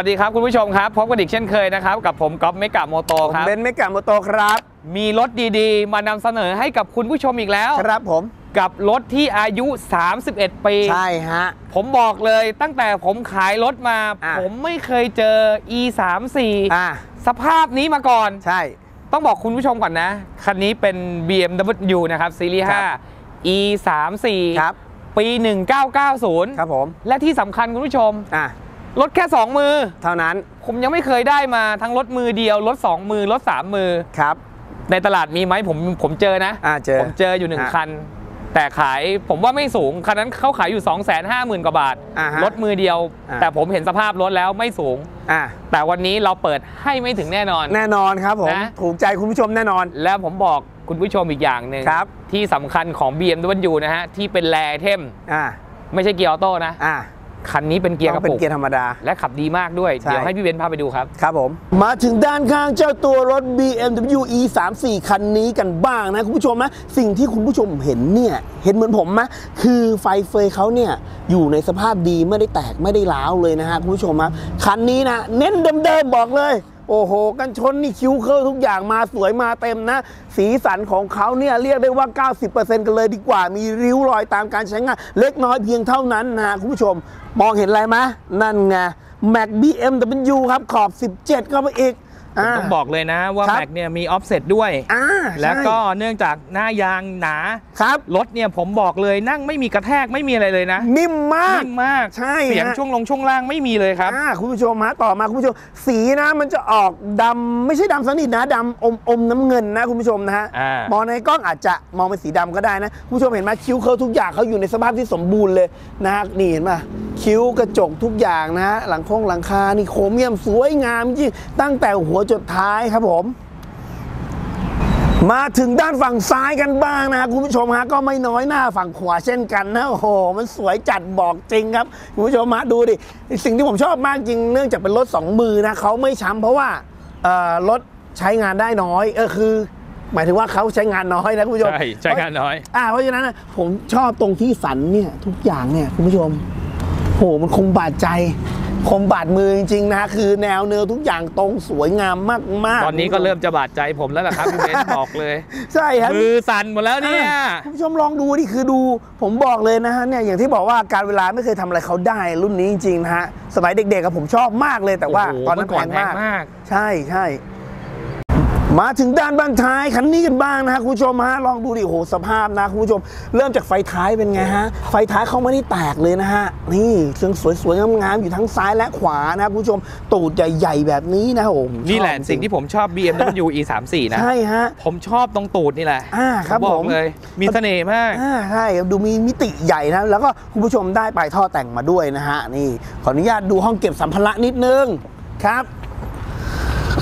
วัสดีครับคุณผู้ชมครับพบกันอีกเช่นเคยนะครับ กับผมก๊อฟเมกะโมโตครับเบนซ์เมกะโมโตครับ มีรถดีๆ มานำเสนอให้กับคุณผู้ชมอีกแล้ว ครับผมกับรถที่อายุ 31 ปี ใช่ฮะ ผมบอกเลยตั้งแต่ผมขายรถมาอะผมไม่เคยเจอ e 3อ่า4สภาพนี้มาก่อน ใช่ ต้องบอกคุณผู้ชมก่อนนะ คันนี้เป็น BMW นะครับซีรีส์ครับ5 E 3 4ครับปี 1990 ครับผม และที่สำคัญคุณผู้ชมอะ รถแค่ 2 มือ เท่านั้น ผมยังไม่เคยได้มาทั้งรถมือเดียว รถ 2 มือ รถ 3 มือ ครับ ในตลาดมีไหมผมผมเจอนะอ่าเจอผมเจออยู่หนึ่งฮะคัน แต่ขายผมว่าไม่สูง คันนั้นเขาขายอยู่ 2 5 0 0 0 0 กว่าบาท อ่าฮะรถมือเดียว อ่า แต่ผมเห็นสภาพรถแล้วไม่สูง อะแต่วันนี้เราเปิดให้ไม่ถึงแน่นอน แน่นอนครับผม นะ ถูกใจคุณผู้ชมแน่นอน แล้วผมบอกคุณผู้ชมอีกอย่างหนึ่งครับ ที่สำคัญของ BMW นะฮะที่เป็น rare item อะไม่ใช่เกียร์ออโต้นะ อะ คันนี้เป็นเกียร์ต้องเป็นกระปุกเกียร์ธรรมดา และขับดีมากด้วยใช่เดี๋ยวให้พี่เบนซ์พาไปดูครับ ครับผม มาถึงด้านข้างเจ้าตัวรถ BMW E 3 4 คันนี้กันบ้างนะคุณผู้ชมนะสิ่งที่คุณผู้ชมเห็นเนี่ย เห็นเหมือนผมไหมคือไฟเฟยเขาเนี่ย อยู่ในสภาพดีไม่ได้แตกไม่ได้ร้าวเลยนะฮะคุณผู้ชมครับคันนี้นะเน้นเดิมๆบอกเลย โอ้โห กันชนนี่คิ้วเคิ้วทุกอย่างมาสวยมาเต็มนะ สีสันของเขาเนี่ยเรียกได้ว่า 90%กันเลยดีกว่า มีริ้วรอยตามการใช้งาน เล็กน้อยเพียงเท่านั้นนะคุณผู้ชม มองเห็นอะไรไหมนั่นไง แม็ก BMW ครับขอบ 17 เข้าไปอีก ผมต้องบอกเลยนะว่าครับแม็กเนี่ยมีออฟเซตด้วยอ่าใช่แล้วก็เนื่องจากหน้ายางหนาครับรถเนี่ยผมบอกเลยนั่งไม่มีกระแทกไม่มีอะไรเลยนะ นิ่มมากนิ่มมากใช่เสียงฮะช่วงลงช่วงล่างไม่มีเลยครับอ่าคุณผู้ชมฮะต่อมาคุณผู้ชม สีนะมันจะออกดำไม่ใช่ดำสนิทนะดำอมอมน้ำเงินนะคุณผู้ชมนะฮะอ่ามองในกล้องอาจจะมองเป็นสีดำก็ได้นะคุณผู้ชมเห็นไหมคิ้วเขาทุกอย่างเขาอยู่ในสภาพที่สมบูรณ์เลยนะฮะนี่เห็นไหมคิ้วกระจกทุกอย่างนะฮะหลังโค้งหลังคานี่โครเมียมสวยงามจริงตั้งแต่หัวจดท้ายครับผม มาถึงด้านฝั่งซ้ายกันบ้างนะฮะคุณผู้ชมฮะก็ไม่น้อยหน้าฝั่งขวาเช่นกันนะโอ้โหมันสวยจัดบอกจริงครับคุณผู้ชมฮะดูดิสิ่งที่ผมชอบมากจริงเนื่องจากเป็นรถสองมือนะเขาไม่ช้ำเพราะว่าเอ่อรถใช้งานได้น้อยเออคือหมายถึงว่าเขาใช้งานน้อยนะคุณผู้ชมใช่ใช้งานน้อยอ่าเพราะฉะนั้นนะผมชอบตรงที่สันเนี่ยทุกอย่างเนี่ยคุณผู้ชมโหมันคงบาดใจ คมบาดมือจริงๆนะคือแนวเนื้อทุกอย่างตรงสวยงามมากๆ ตอนนี้ก็เริ่มจะบาดใจผมแล้วล่ะครับพี่เบนซ์บอกเลย ใช่ครับมือสั่นหมดแล้วเนี่ยอะคุณผู้ชมลองดูดิคือดูผมบอกเลยนะฮะเนี่ยอย่างที่บอกว่าการเวลาไม่เคยทำอะไรเขาได้รุ่นนี้จริงๆนะฮะสมัยเด็กๆกับผมชอบมากเลยแต่ว่าโโหตอนนั้นเมื่แพงมากมาก ใช่ใช่ มาถึงด้านบ้านท้ายคันนี้กันบ้างนะฮะคุณผู้ชมฮะลองดูดิโอ้โหสภาพนะคุณผู้ชม เริ่มจากไฟท้ายเป็นไงฮะไฟท้ายเขาไม่ได้แตกเลยนะฮะนี่เครื่องสวยๆงามๆอยู่ทั้งซ้ายและขวานะคุณผู้ชมตูดใหญ่ๆแบบนี้นะโอ้โหผมชอบนี่แหละจริสิ่งที่ผมชอบ BMW E 3 4 นะใช่ฮะผมชอบตรงตูดนี่แหละอ่าครับผมบอผกมเลยมีเสน่ห์มากอ่าใช่ครับดูมีมิติใหญ่นะแล้วก็คุณผู้ชมได้ปลายท่อแต่งมาด้วยนะฮะนี่ขออนุญาตดูห้องเก็บสัมภาระนิดนึงครับ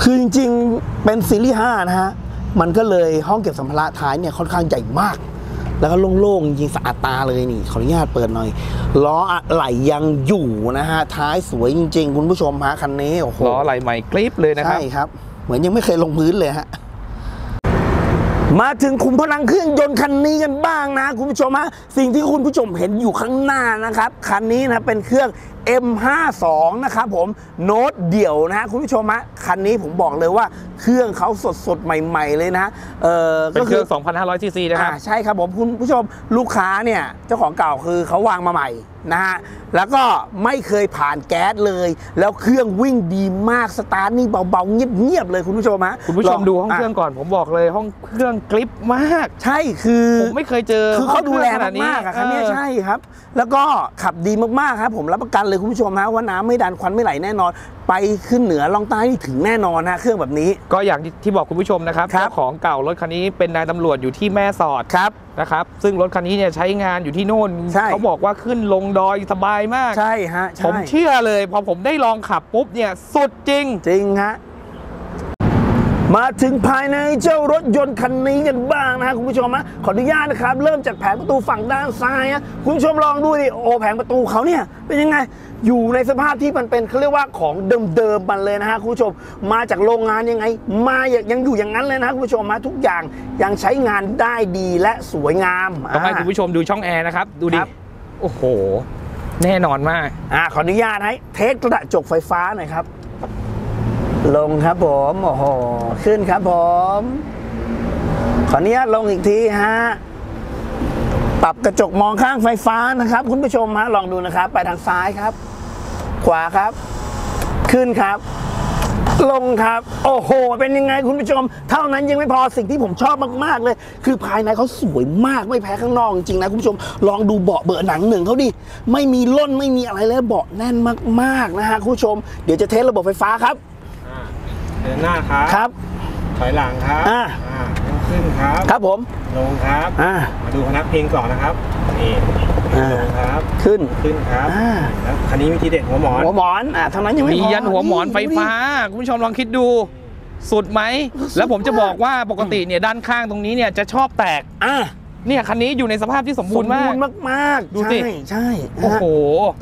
คือจริงๆ เป็นซีรีส์5นะฮะ มันก็เลยห้องเก็บสัมภาระท้ายเนี่ยค่อนข้างใหญ่มาก แล้วก็โล่งๆ จริงๆสะอาดตาเลยนี่ ขออนุญาตเปิดหน่อย ล้ออะไหล่ยังอยู่นะฮะ ท้ายสวยจริง ๆ คุณผู้ชมฮะคันนี้โอ้โหล้ออะไรใหม่กริปเลยนะครับ ใช่ครับ เหมือนยังไม่เคยลงพื้นเลยฮะมาถึงขุมพลังเครื่องยนต์คันนี้กันบ้างนะ คุณผู้ชมฮะสิ่งที่คุณผู้ชมเห็นอยู่ข้างหน้านะครับ คันนี้นะเป็นเครื่อง M52 นะครับผมโน้ตเดี่ยวนะฮะคุณผู้ชมฮะคันนี้ผมบอกเลยว่าเครื่องเขาสดสดๆใหม่ ๆ เลยนะเออเป็นเครื่อง 2,500ซีซีนะครับอ่าใช่ครับผมคุณผู้ชมลูกค้าเนี่ยเจ้าของเก่าคือเขาวางมาใหม่นะฮะแล้วก็ไม่เคยผ่านแก๊สเลย แล้วเครื่องวิ่งดีมากสตาร์ทนี่เบาๆเงียบๆเลยคุณผู้ชมฮะคุณผู้ชมดูห้องเครื่องก่อนผมบอกเลยห้องเครื่องกริ๊บมาก ใช่คือผมไม่เคยเจอคือเขาดูแลห้องเครื่องขนาดนี้มากๆอะคันนี้เออใช่ครับ แล้วก็ขับดีมากๆครับผมรับประกันเลยเลยคุณผู้ชมฮะว่าน้ำไม่ดันควันไม่ไหลแน่นอน ไปขึ้นเหนือล่องใต้นี่ถึงแน่นอนฮะเครื่องแบบนี้ ก็อย่างที่บอกคุณผู้ชมนะครับครับเจ้าของเก่ารถคันนี้เป็นนายตำรวจอยู่ที่แม่สอดครับ นะครับ ซึ่งรถคันนี้เนี่ยใช้งานอยู่ที่โน่นใช่เขาบอกว่าขึ้นลงดอยสบายมาก ใช่ฮะผมเชื่อเลยใช่ พอผมได้ลองขับปุ๊บเนี่ยสุดจริง จริงฮะ มาถึงภายในเจ้ารถยนต์คันนี้กันบ้างนะฮะคุณผู้ชมฮะขออนุญาตนะครับ เริ่มจากแผงประตูฝั่งด้านซ้ายฮะคุณผู้ชมลองดูดิโอ้แผงประตูเขาเนี่ยเป็นยังไงอยู่ในสภาพที่มันเป็นเขาเรียกว่าของเดิมๆมันเลยนะฮะคุณผู้ชม มาจากโรงงานยังไง มาอย่างยังอยู่อย่างนั้นเลยนะคุณผู้ชมฮะทุกอย่างยังใช้งานได้ดีและสวยงามต้องให้าคุณผู้ชมดูช่องแอร์นะครับดูดิครับโอ้โห แน่นอนมากอ่าขออนุญาตให้เทสกระจกไฟฟ้าหน่อยครับ ลงครับผม โอ้โห ขึ้นครับผม ขออนุญาตลงอีกทีฮะ ปรับกระจกมองข้างไฟฟ้านะครับ คุณผู้ชมฮะ ลองดูนะครับ ไปทางซ้ายครับ ขวาครับ ขึ้นครับ ลงครับ โอ้โห เป็นยังไงคุณผู้ชม เท่านั้นยังไม่พอสิ่งที่ผมชอบมากๆเลย คือภายในเขาสวยมากไม่แพ้ข้างนอกจริงๆนะคุณผู้ชม ลองดูเบาะเบอะหนังหนึ่งเขาดิ ไม่มีล่นไม่มีอะไรเลยเบาะแน่นมากๆนะฮะคุณผู้ชม เดี๋ยวจะเทสระบบไฟฟ้าครับ ดินหน้าครับ ครับ ถอยหลังครับอ่า อ่าขึ้นครับ ครับผม ลงครับ อ่า มาดูพนักพิงก่อนนะครับ นี่อ่า ลงครับ ขึ้น ขึ้นครับอ่า แล้วคันนี้มีทีเด็ดหัวหมอนหัวหมอนอ่าเท่านั้นยังไม่มีพอยันหัวหมอนไฟฟ้า คุณผู้ชมลองคิดดู สุดไหม แล้วผมจะบอกว่าปกติเนี่ยด้านข้างตรงนี้เนี่ยจะชอบแตก อ่า เนี่ยคันนี้อยู่ในสภาพที่สมบูรณ์มาก มากๆดูสิ ใช่ใช่โอ้โห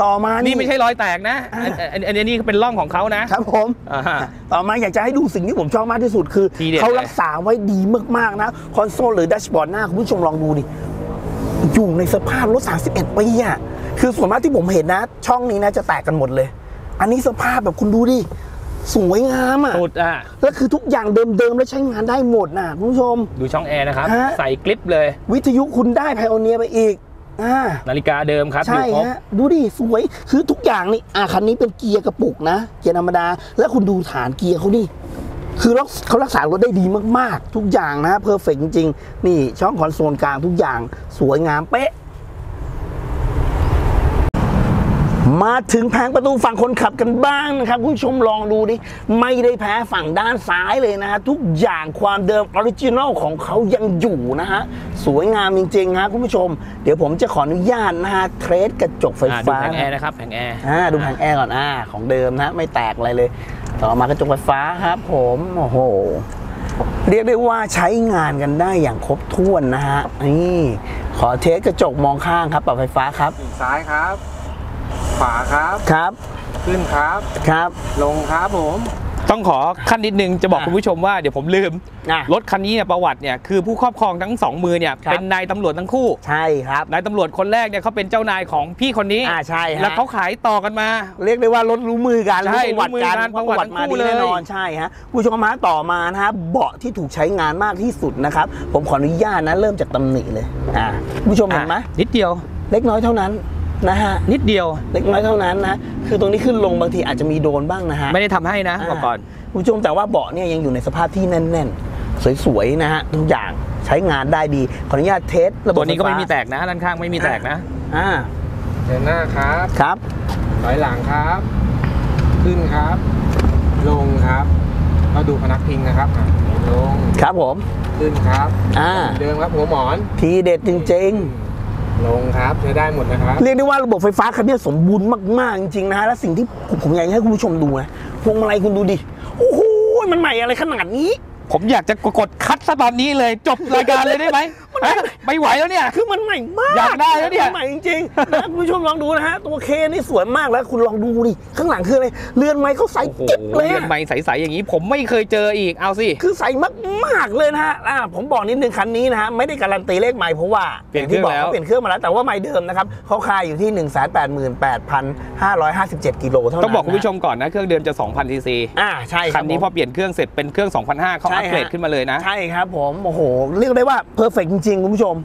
ต่อมานี่ นี่ไม่ใช่รอยแตกนะอันอันอันอันนี้เป็นร่องของเขานะ ครับผม อ่าฮะ ต่อมาอยากจะให้ดูสิ่งที่ผมชอบมากที่สุดคือ ทีเด็ดเขารักษาไว้ดีมาก ๆ นะ คอนโซลหรือแดชบอร์ดหน้า คุณผู้ชมลองดูดิ อยู่ในสภาพรถ 31 ปีอะ คือส่วนมากที่ผมเห็นนะ ช่องนี้นะจะแตกกันหมดเลย อันนี้สภาพแบบคุณดูดิ สวยงามอะสุดอะแล้วคือทุกอย่างเดิมๆ และใช้งานได้หมดนะคุณผู้ชม ดูช่องแอร์นะครับฮะใสกริ๊บเลย วิทยุคุณได้ Pioneer ไปอีกอ่านาฬิกาเดิมครับใช่อยู่ครบฮะดูดิ สวยคือทุกอย่างนี่อะคันนี้เป็นเกียร์กระปุกนะ เกียร์ธรรมดา แล้วคุณดูฐานเกียร์เขาดิคือรักเขารักษารถได้ดีมากๆ ทุกอย่างนะ perfect จริงๆนี่ช่องคอนโซลกลางทุกอย่างสวยงามเป๊ะ มาถึงแผงประตูฝั่งคนขับกันบ้างนะครับคุณผู้ชมลองดูดิไม่ได้แพ้ฝั่งด้านซ้ายเลยนะฮะทุกอย่างความเดิม original ของเขายังอยู่นะฮะสวยงามจริงๆฮะคุณผู้ชม เดี๋ยวผมจะขออนุญาตนะฮะ test กระจกไฟฟ้าอ่าดูแผงแอร์นะครับแผงแอร์อ่าดูแผงแอร์ก่อนอ่าของเดิมนะไม่แตกอะไรเลย ต่อมากระจกไฟฟ้าครับ ผมโอ้โหเรียกได้ว่าใช้งานกันได้อย่างครบถ้วนนะฮะนี่ขอ test กระจกมองข้างครับปรับไฟฟ้าครับซ้ายครับ ขวาครับครับ ขึ้นครับครับ ลงครับผมต้องขอขั้นนิดนึงจะบอกอะคุณผู้ชมว่าเดี๋ยวผมลืมอะรถคันนี้เนี่ยประวัติเนี่ยคือผู้ครอบครองทั้งสองมือเนี่ยครับเป็นนายตำรวจทั้งคู่ใช่ครับนายตำรวจคนแรกเนี่ยเขาเป็นเจ้านายของพี่คนนี้อ่าใช่ฮะแล้วเขาขายต่อกันมา เรียกได้ว่ารถรู้มือกันใช่รู้ประวัติกันรู้มือกันประวัติมาประวัติทั้งคู่ดีแน่นอนเลยใช่ฮะผู้ชมมาต่อมานะฮะเบาะที่ถูกใช้งานมากที่สุดนะครับผมขออนุญาตนะเริ่มจากตำหนิเลยอ่าผู้ชมเห็นไหมอะนิดเดียว เล็กน้อยเท่านั้น นะฮะนิดเดียวเล็กน้อยเท่านั้นนะคือตรงนี้ขึ้นลงบางทีอาจจะมีโดนบ้างนะฮะไม่ได้ทำให้นะบอกก่อนคุณผู้ชมแต่ว่าเบาะเนี่ยยังอยู่ในสภาพที่แน่นๆ สวยๆนะฮะทุกอย่างใช้งานได้ดีขออนุญาตเทสระบบตัวนี้ก็ไม่ฟฟ้ามีแตกนะด้านข้างไม่มีแตกนะอ่าเดินหน้าครับครับถอยหลังครับ ขึ้นครับ ลงครับก็ดูพนักพิงนะครับอะลงครับผมขึ้นครับอ่าเหมือนเดิมครับหัวหมอน ทีเด็ดจริง ลงครับใช้ได้หมดนะครับเรียกได้ว่าระบบไฟฟ้าคันนี้สมบูรณ์มากๆจริงๆนะฮะและสิ่งที่ผมอยากให้คุณผู้ชมดูนะพวงมาลัยคุณดูดิโอ้โหมันใหม่อะไรขนาดนี้ ผมอยากจะกดคัดซะตอนนี้เลยจบรายการเลยได้ไหมฮะไม่ไหวแล้วเนี่ย คือมันใหม่มากอยากได้แล้วเนี่ยมันใหม่จริงๆนะคุณผู้ชมลองดูนะฮะตัวเคนี่สวยมากแล้วคุณลองดูดิข้างหลังคืออะไรเรือนไม้เขาใสโอ้โหเก็บเลยเรียนอะใบใสๆอย่างนี้ ผมไม่เคยเจออีกเอาสิคือใสมากๆเลยนะฮะอ่าผมบอกนิดนึงคันนี้นะฮะไม่ได้การันตีเลขไม้เพราะว่าเปลี่ยนเครื่องที่บอกแล้วเขาเปลี่ยนเครื่องมาแล้วแต่ว่าไม้เดิมนะครับเขาคายอยู่ที่1 8 8 5 5 7กิโลเท่านั้นต้องบอกคุณผู้ชมก่อนนะเครื่องเดิมจะ2,000ซีซีอ่าใช่รับคันนี้ผมพอเปลี่ยนเครื่องเสร็จเป็นเครื่อง2,500เขาใช่อัปเกรดฮะขึ้นมาเลยนะ ใช่ครับผม โอ้โห เรียกได้ว่าเพอร์เฟกจริงๆ คุณผู้ชม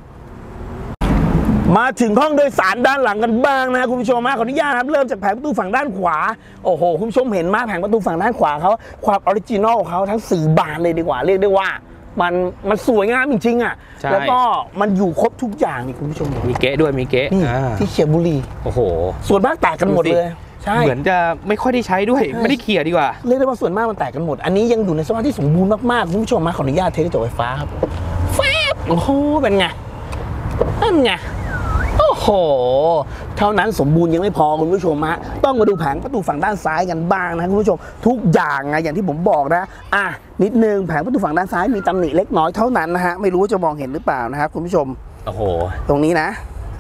มาถึงห้องโดยสารด้านหลังกันบ้างนะคุณผู้ชมมาขออนุญาตครับ เริ่มจากแผงประตูฝั่งด้านขวา โอ้โห คุณผู้ชมเห็นมากแผงประตูฝั่งด้านขวาเขาความ original เขาทั้ง4บานเลยดีกว่า เรียกได้ว่ามันมันสวยงามจริงๆอะใช่แล้วก็มันอยู่ครบทุกอย่างนี่คุณผู้ชมดูมีเก๊ะด้วยมีเก๊ะนี่อ่าที่เขี่ยบุหรี่ โอ้โห ส่วนมากแตกกันหมดเลยใช่ เหมือนจะไม่ค่อยได้ใช้ด้วยใช่ไม่ได้เขี่ยดีกว่า เรียกได้ว่าส่วนมากมันแตกกันหมด อันนี้ยังอยู่ในสภาพที่สมบูรณ์มากๆคุณผู้ชมมาขออนุญาต test กระจกไฟฟ้าครับแฟบโอ้โหเป็นไงนั่นไงโอ้โห เท่านั้นสมบูรณ์ยังไม่พอคุณผู้ชมฮะต้องมาดูแผงประตูฝั่งด้านซ้ายกันบ้างนะคุณผู้ชม ทุกอย่างอะอย่างที่ผมบอกนะ อะนิดนึงแผงประตูฝั่งด้านซ้ายมีตำหนิเล็กน้อยเท่านั้นนะฮะไม่รู้ว่าจะมองเห็นหรือเปล่านะครับคุณผู้ชมโอ้โห ตรงนี้นะ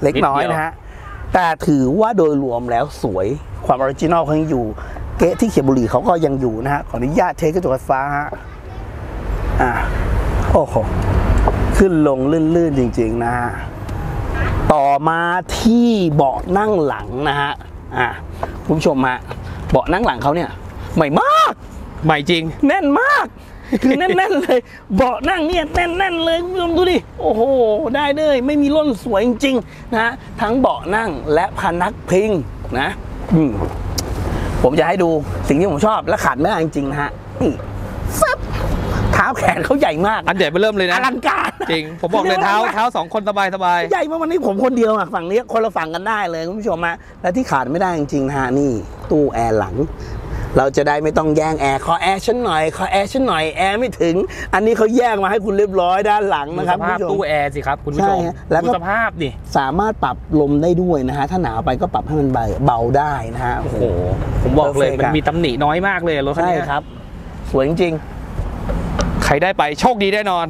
เล็กน้อยนิดเดียวนะฮะ แต่ถือว่าโดยรวมแล้วสวยความ original เขายังอยู่ เก๊ะที่เขี่ยบุหรี่เขาก็ยังอยู่นะฮะขออนุญาต test กระจกไฟฟ้าฮะอะโอ้โหขึ้นลงลื่นๆจริง ๆ นะฮะต่อมาที่เบาะนั่งหลังนะฮะอะคุณผู้ชมฮะเบาะนั่งหลังเขาเนี่ยใหม่มาก ใหม่จริง แน่นมาก คือแน่นๆเลย เบาะนั่งเนี่ยแน่นๆเลยคุณผู้ชมดูดิ โอ้โห ได้เลย ไม่มีร่นสวยจริงๆนะทั้งเบาะนั่งและพนักพิงนะอืมผมจะให้ดูสิ่งที่ผมชอบและขาดไม่ได้จริงๆนะฮะนี่ครับเท้าแขนเขาใหญ่มาก อันใหญ่ไปเริ่มเลยนะอลังการ จริง ผมบอกเลยเท้าเท้าสองคนสบายสบายใหญ่มากวันนี้ผมคนเดียวอะฝั่งนี้คนละฝั่งกันได้เลยคุณผู้ชมฮะและที่ขาดไม่ได้จริงๆนะฮะนี่ตู้แอร์หลัง เราจะได้ไม่ต้องแย่งแอร์ขอแอร์ฉันหน่อยขอแอร์ฉันหน่อยแอร์ไม่ถึง อันนี้เขาแยกมาให้คุณเรียบร้อยด้านหลังดูนะครับสภาพคุณผู้ชมตู้แอร์สิครับคุณผู้ชมใช่ฮะแล้วก็ดูสภาพดิสามารถปรับลมได้ด้วยนะฮะถ้าหนาวไปก็ปรับให้มันเบาเบาได้นะฮะโอ้โอ้โหโหผมบอกเลย Perfect มันอะมีตำหนิน้อยมากเลยรถคันใช่เนี้ยครับ สวยจริงใครได้ไปโชคดีแน่นอน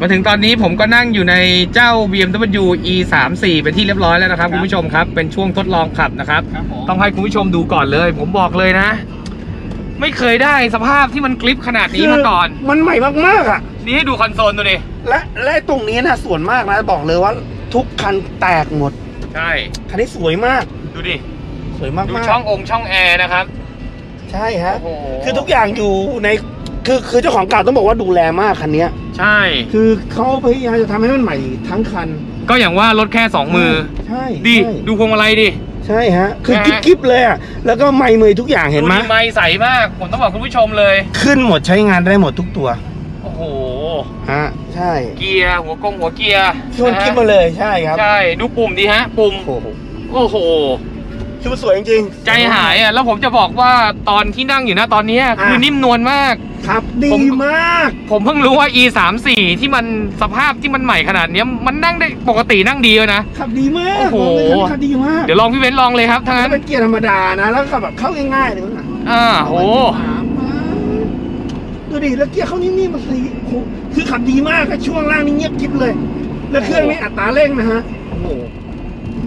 มาถึงตอนนี้ผมก็นั่งอยู่ในเจ้า BMW E 3 4 เป็นที่เรียบร้อยแล้วนะครับ คุณผู้ชมครับ เป็นช่วงทดลองขับนะครับ ต้องให้คุณผู้ชมดูก่อนเลย ผมบอกเลยนะ ไม่เคยได้สภาพที่มันกริปขนาดๆนี้มาก่อน มันใหม่มากๆอะ นี่ให้ดูคอนโซลดูดิ และและตรงนี้นะส่วนมากนะ บอกเลยว่าทุกคันแตกหมด ใช่ คันนี้สวยมาก ดูดิ สวยมากดูมากช่ององค์ช่องแอร์นะครับ ใช่ฮะโอ้โหคือทุกอย่างอยู่ใน คือคือเจ้าของเก่าต้องบอกว่าดูแลมากคันเนี้ย ใช่ คือเขาพยายามจะทำให้มันใหม่ทั้งคันก็อย่างว่ารถแค่สองมือ ใช่ดีใช่ดูพวงมาลัยดิ ใช่ฮะ คือนะฮะ กิ๊บกิ๊บเลยอะแล้วก็ไม่มือทุกอย่างเห็นไหมดูดิไม่ใสมาก ผมต้องบอกคุณผู้ชมเลย ขึ้นหมดใช้งานได้หมดทุกตัวโอ้โห ฮะใช่เกียร์หัวกงหัวเกียร์ชวนกิ๊บมาเลยใช่ครับใช่ ดูปุ่มดีฮะ ปุ่ม โอ้โหโอ้โห คือมันสวยจริงๆ ใจหายอะ แล้วผมจะบอกว่าตอนที่นั่งอยู่นะตอนเนี้ยคือนิ่มนวลมาก ครับดีผม มาก ผมเพิ่งรู้ว่า e 3 4ที่มันสภาพที่มันใหม่ขนาดเนี้ยมันนั่งได้ปกตินั่งดีเลยนะ ขับดีมากโอ้โหบอกเลยคันนี้ขับดีมากเดี๋ยวลองพี่เว้นลองเลยครับทั้างนั้ถ้านเป็นเกียร์ธรรมดานะ แล้วก็แบบเข้าง่ายๆเลยมั้งอะอ่าโอ้ดูดิแล้วเกียร์เขานิ่มๆมาสิโอ้โหคือขับดีมากอะช่วงล่างนี่เงียบกิ๊บเลย แล้วเครื่องนี่อัตราเร่งนะฮะโอ้โห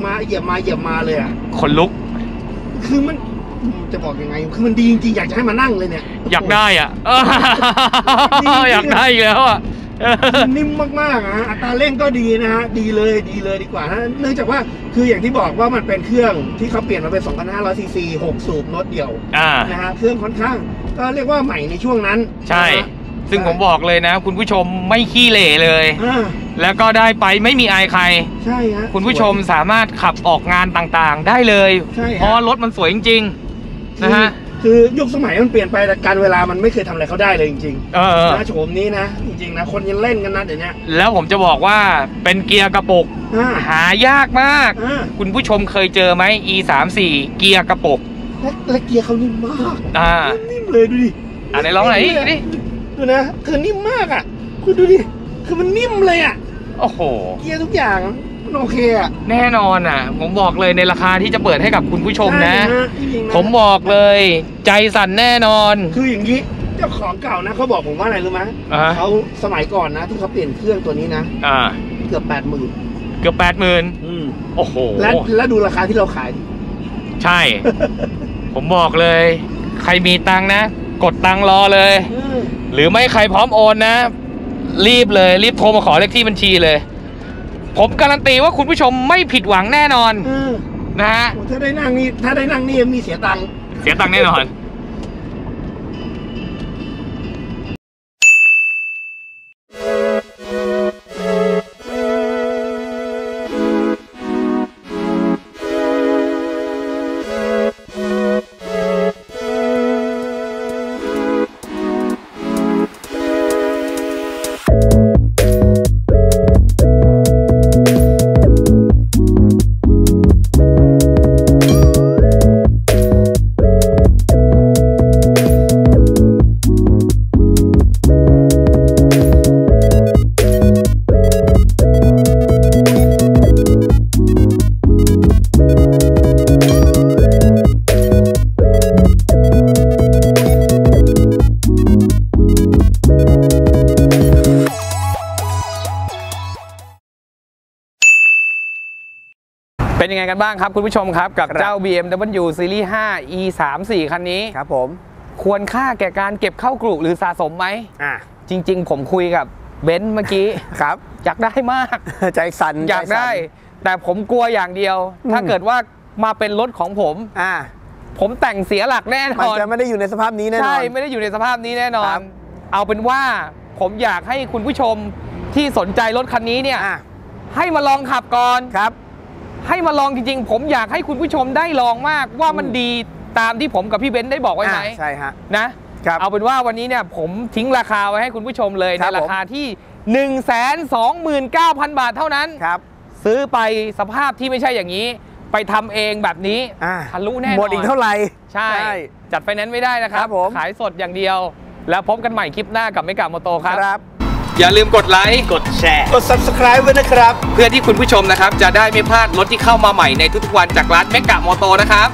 มาเหยียบมาเหยียบมาเลยอะคนลุก คือมันจะบอกยังไง คือมันดีจริงๆ อยากจะให้มานั่งเลยเนี่ย อยากได้อะเออจริงๆอยากได้อีกแล้วอะคือนิ่มมากๆอะฮะอัตราเร่งก็ดีนะฮะดีเลยดีเลยดีกว่านะเนื่องจากว่าคืออย่างที่บอกว่ามันเป็นเครื่องที่เขาเปลี่ยนมาเป็น 2,500ซีซี6สูบรถเดียวอ่านะฮะเครื่องค่อนข้างก็เรียกว่าใหม่ในช่วงนั้น ใช่นะฮะซึ่งผมบอกเลยนะ คุณผู้ชมไม่ขี้เหร่เลยอ่าแล้วก็ได้ไปไม่มีอายใคร ใช่ฮะคุณผู้ชมสามารถขับออกงานต่างๆ ได้เลยใช่ฮะเพราะว่ารถมันสวยจริงๆนะฮะ คือคือยุคสมัยมันเปลี่ยนไปแต่การเวลามันไม่เคยทำอะไรเขาได้เลยจริงเออ ๆนะโฉมนี้นะ จริงๆนะ คนยังเล่นกันนะเดี๋ยวนี้แล้วผมจะบอกว่าเป็นเกียร์กระปุก อ่าหายากมาก อ่าคุณผู้ชมเคยเจอไหม e 3 4เกียร์กระปุกและและเกียร์เขานิ่มมากอ่านิ่มเลยดูดิอะไหนลองหน่อยดิดิดูนะคือนิ่มมากอะ คุณดูดิคือมันนิ่มเลยอะโอ้โห เกียร์ทุกอย่าง มันโอเคอะแน่นอนอะ ผมบอกเลยในราคาที่จะเปิดให้กับคุณผู้ชมนะใช่จริงๆนะผมบอกเลย ใจสั่นแน่นอน คืออย่างนี้เจ้าของเก่านะเขาบอกผมว่าอะไรรู้ไหมอ่า เขาสมัยก่อนนะที่เขาเปลี่ยนเครื่องตัวนี้นะอ่า เกือบแปดหมื่นเกือบแปดหมื่นโอ้โห และและดูราคาที่เราขาย ใช่ ผมบอกเลย ใครมีตังค์นะ กดตังค์รอเลย หรือไม่ใครพร้อมโอนนะ รีบเลย รีบโทรมาขอเลขที่บัญชีเลย ผมการันตีว่าคุณผู้ชมไม่ผิดหวังแน่นอนเออนะฮะ โอ้ถ้าได้นั่งนี่ถ้าได้นั่งนี่มีเสียตังค์ เสียตังค์แน่นอน กันบ้างครับคุณผู้ชมครับกับครับเจ้า BMW Series 5 E 3 4คันนี้ครับผมควรค่าแก่การเก็บเข้ากรุหรือสะสมไหมอะจริง ๆ ผมคุยกับเบนซ์เมื่อกี้ครับ อยากได้มาก ใจสั่นอยากใจสั่นได้ แต่ผมกลัวอย่างเดียวอืมถ้าเกิดว่ามาเป็นรถของผมอะผมแต่งเสียหลักแน่นมันอนจะไม่ได้อยู่ในสภาพนี้แน่นอนใช่ไม่ได้อยู่ในสภาพนี้แน่นอครันบเอาเป็นว่าผมอยากให้คุณผู้ชมที่สนใจรถคันนี้เนี่ยอะให้มาลองขับก่อนครับ ให้มาลองจริงๆ ผมอยากให้คุณผู้ชมได้ลองมากว่ามันอืมดีตามที่ผมกับพี่เบนซ์ได้บอกไว้ไหมอะใช่ฮะนะครับเอาเป็นว่าวันนี้เนี่ยผมทิ้งราคาไว้ให้คุณผู้ชมเลยครัในบราคาที่ 1 2 9 0 0 0 บาทเท่านั้นครับซื้อไปสภาพที่ไม่ใช่อย่างนี้ ไปทำเองแบบนี้อะทะลุแน่นอนหมดอีกเท่าไหร่ใช่ จัดไฟแนนซ์ไม่ได้นะครัครับบผมขายสดอย่างเดียว แล้วพบกันใหม่คลิปหน้ากับไม่กาโมโตครับครับ อย่าลืมกดไลค์ กดแชร์ กด subscribe ไว้นะครับ เพื่อที่คุณผู้ชมนะครับ จะได้ไม่พลาดรถที่เข้ามาใหม่ในทุกๆวันจากร้านเมกะโมโตนะครับ